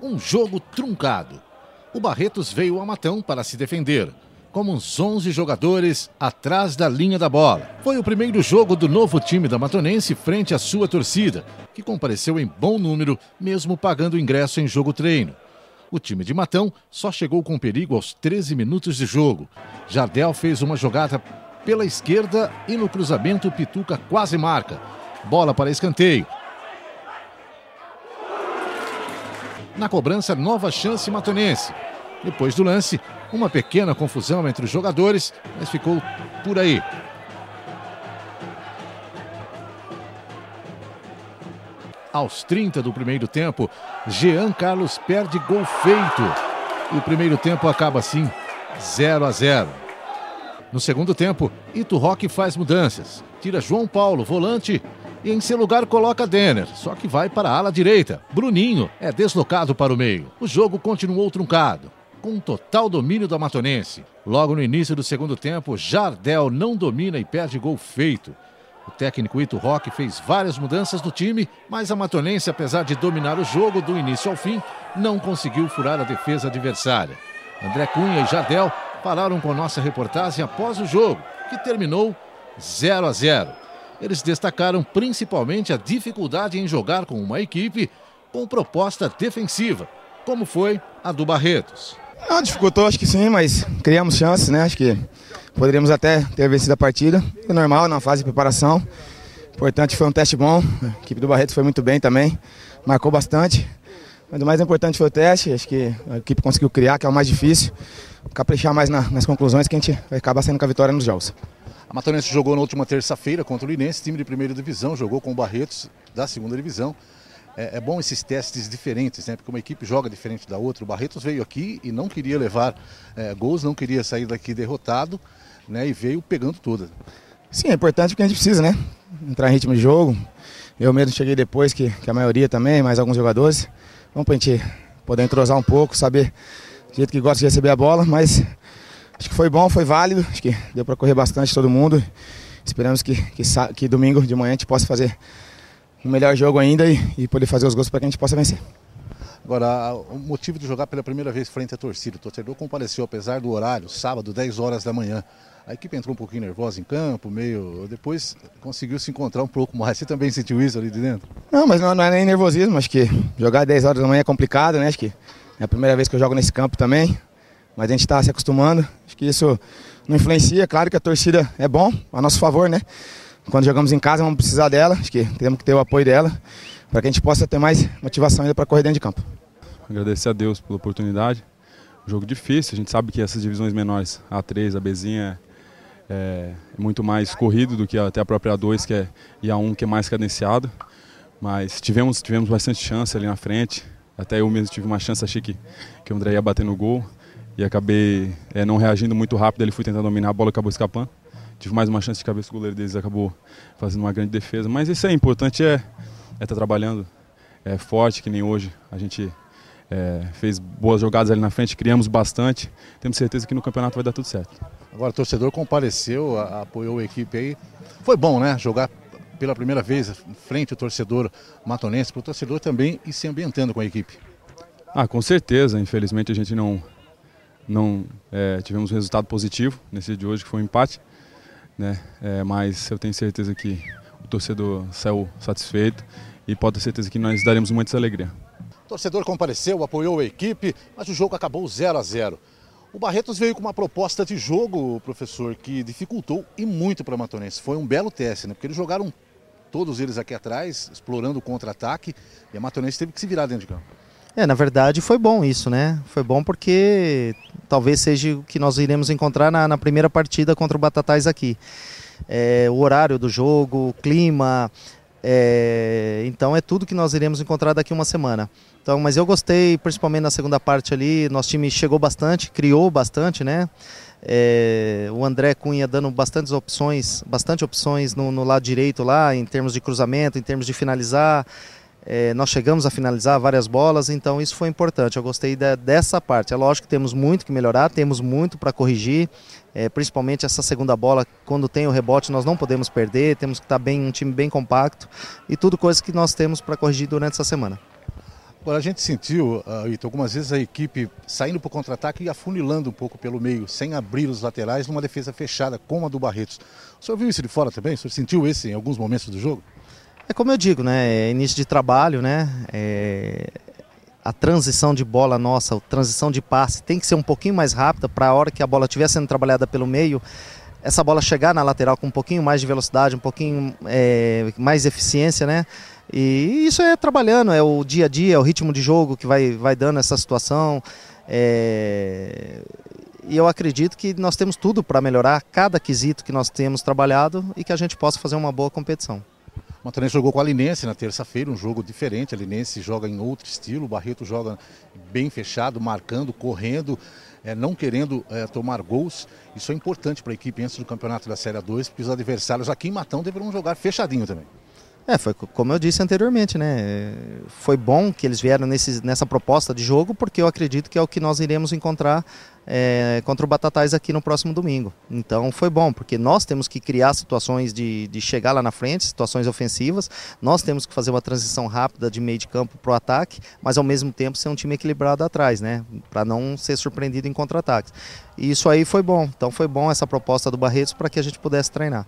um jogo truncado. O Barretos veio a matão para se defender, como uns 11 jogadores atrás da linha da bola. Foi o primeiro jogo do novo time da Matonense frente à sua torcida, que compareceu em bom número, mesmo pagando ingresso em jogo treino. O time de Matão só chegou com perigo aos 13 minutos de jogo. Jardel fez uma jogada pela esquerda e no cruzamento Pituca quase marca. Bola para escanteio. Na cobrança, nova chance matonense. Depois do lance, uma pequena confusão entre os jogadores, mas ficou por aí. Aos 30 do primeiro tempo, Jean Carlos perde gol feito. E o primeiro tempo acaba assim, 0 a 0. No segundo tempo, Ito Roque faz mudanças. Tira João Paulo, volante, e em seu lugar coloca Denner, só que vai para a ala direita. Bruninho é deslocado para o meio. O jogo continuou truncado, com um total domínio do Amatonense. Logo no início do segundo tempo, Jardel não domina e perde gol feito. O técnico Ito Roque fez várias mudanças no time, mas a Matonense, apesar de dominar o jogo do início ao fim, não conseguiu furar a defesa adversária. André Cunha e Jardel falaram com nossa reportagem após o jogo, que terminou 0 a 0. Eles destacaram principalmente a dificuldade em jogar com uma equipe com proposta defensiva, como foi a do Barretos. Não, dificultou, acho que sim, mas criamos chances, né? Acho que poderíamos até ter vencido a partida. É normal, na fase de preparação. Importante foi um teste bom. A equipe do Barretos foi muito bem também. Marcou bastante. Mas o mais importante foi o teste. Acho que a equipe conseguiu criar, que é o mais difícil. Caprichar mais na, nas conclusões que a gente vai acabar saindo com a vitória nos jogos. A Matonense jogou na última terça-feira contra o Linense, time de primeira divisão, jogou com o Barretos da segunda divisão é, é, bom esses testes diferentes, né? Porque uma equipe joga diferente da outra. O Barretos veio aqui e não queria levar é, gols, não queria sair daqui derrotado, né? E veio pegando tudo. Sim, é importante porque a gente precisa, né? Entrar em ritmo de jogo. Eu mesmo cheguei depois que, que a maioria também, mais alguns jogadores. Vamos para a gente poder entrosar um pouco, saber do jeito que gosta de receber a bola, mas acho que foi bom, foi válido, acho que deu para correr bastante todo mundo. Esperamos que, que, que domingo de manhã a gente possa fazer um melhor jogo ainda e, e poder fazer os gols para que a gente possa vencer. Agora, o motivo de jogar pela primeira vez frente à torcida, o torcedor compareceu apesar do horário, sábado, 10 horas da manhã. A equipe entrou um pouquinho nervosa em campo, meio. Depois conseguiu se encontrar um pouco mais. Você também sentiu isso ali de dentro? Não, mas não, não é nem nervosismo. Acho que jogar 10 horas da manhã é complicado, né? Acho que é a primeira vez que eu jogo nesse campo também. Mas a gente está se acostumando. Acho que isso não influencia. Claro que a torcida é bom, a nosso favor, né? Quando jogamos em casa, vamos precisar dela, acho que temos que ter o apoio dela, para que a gente possa ter mais motivação ainda para correr dentro de campo. Agradecer a Deus pela oportunidade. Jogo difícil, a gente sabe que essas divisões menores, a A3, a Bzinha, é, é muito mais corrido do que até a própria A2 que é, e a A1 que é mais cadenciado. Mas tivemos, tivemos bastante chance ali na frente. Até eu mesmo tive uma chance, achei que, que o André ia bater no gol. E acabei é, não reagindo muito rápido, ele foi tentar dominar, a bola acabou escapando tive mais uma chance de cabeça, o goleiro deles acabou fazendo uma grande defesa. Mas isso é importante, é estar é tá trabalhando é, forte, que nem hoje. A gente é, fez boas jogadas ali na frente, criamos bastante. Temos certeza que no campeonato vai dar tudo certo. Agora o torcedor compareceu, a, apoiou a equipe aí. Foi bom, né? Jogar pela primeira vez frente ao torcedor matonense, para o torcedor também ir se ambientando com a equipe. Ah, com certeza. Infelizmente a gente não, não é, tivemos um resultado positivo nesse dia de hoje, que foi um empate né? É, mas eu tenho certeza que o torcedor saiu satisfeito e pode ter certeza que nós daremos muita alegria. O torcedor compareceu, apoiou a equipe, mas o jogo acabou 0 a 0. O Barretos veio com uma proposta de jogo, professor, que dificultou e muito para a Matonense. Foi um belo teste, né? Porque eles jogaram todos eles aqui atrás, explorando o contra-ataque, e a Matonense teve que se virar dentro de campo. É, na verdade foi bom isso, né? Foi bom porque talvez seja o que nós iremos encontrar na, na primeira partida contra o Batatais aqui. É, o horário do jogo, o clima, é, então é tudo que nós iremos encontrar daqui uma semana. Então, mas eu gostei, principalmente na segunda parte ali, nosso time chegou bastante, criou bastante, né? É, o André Cunha dando bastantes opções, bastante opções no, no lado direito lá, em termos de cruzamento, em termos de finalizar. É, nós chegamos a finalizar várias bolas, então isso foi importante. Eu gostei da, dessa parte. É lógico que temos muito que melhorar, temos muito para corrigir, é, principalmente essa segunda bola, quando tem o rebote, nós não podemos perder, temos que estar bem, um time bem compacto e tudo coisa que nós temos para corrigir durante essa semana. Agora, a gente sentiu, uh, Ito, algumas vezes a equipe saindo para o contra-ataque e afunilando um pouco pelo meio, sem abrir os laterais, numa defesa fechada como a do Barretos. O senhor viu isso de fora também? O senhor sentiu esse em alguns momentos do jogo? É como eu digo, né? É início de trabalho, né? É... A transição de bola nossa, a transição de passe tem que ser um pouquinho mais rápida para a hora que a bola estiver sendo trabalhada pelo meio, essa bola chegar na lateral com um pouquinho mais de velocidade, um pouquinho é, mais eficiência, né? E isso é trabalhando, é o dia a dia, é o ritmo de jogo que vai, vai dando essa situação. É... E eu acredito que nós temos tudo para melhorar cada quesito que nós temos trabalhado e que a gente possa fazer uma boa competição. Matanense jogou com a Linense na terça-feira, um jogo diferente. A Linense joga em outro estilo, o Barreto joga bem fechado, marcando, correndo, é, não querendo é, tomar gols. Isso é importante para a equipe antes do campeonato da Série 2, porque os adversários aqui em Matão deverão jogar fechadinho também. É, foi como eu disse anteriormente, né? Foi bom que eles vieram nesse, nessa proposta de jogo, porque eu acredito que é o que nós iremos encontrar é, contra o Batatais aqui no próximo domingo. Então foi bom, porque nós temos que criar situações de, de chegar lá na frente, situações ofensivas, nós temos que fazer uma transição rápida de meio de campo para o ataque, mas ao mesmo tempo ser um time equilibrado atrás, né? Para não ser surpreendido em contra-ataques. E isso aí foi bom. Então foi bom essa proposta do Barretos para que a gente pudesse treinar.